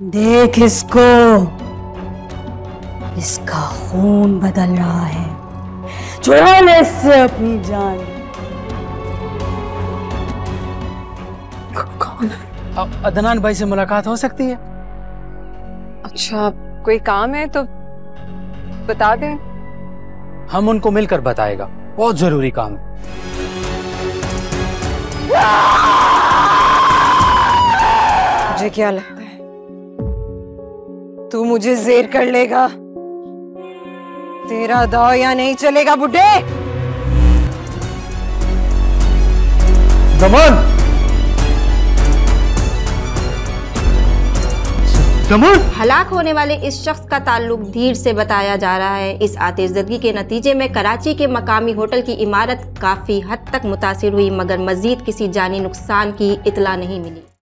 देख इसको। इसका खून बदल रहा है। चुरा ले इससे अपनी जान। कौन? अदनान भाई से मुलाकात हो सकती है। अच्छा कोई काम है तो बता दें। हम उनको मिलकर बताएगा। बहुत ज़रूरी काम है। मुझे क्या लगता है? तू मुझे जेर कर लेगा। तेरा दाव या नहीं चलेगा बुढ़े। दमन! दमन! हलाक होने वाले इस शख्स का ताल्लुक धीर से बताया जा रहा है। इस आतिशदगी के नतीजे में कराची के मकामी होटल की इमारत काफ़ी हद तक मुतासर हुई मगर मजीद किसी जानी नुकसान की इतला नहीं मिली।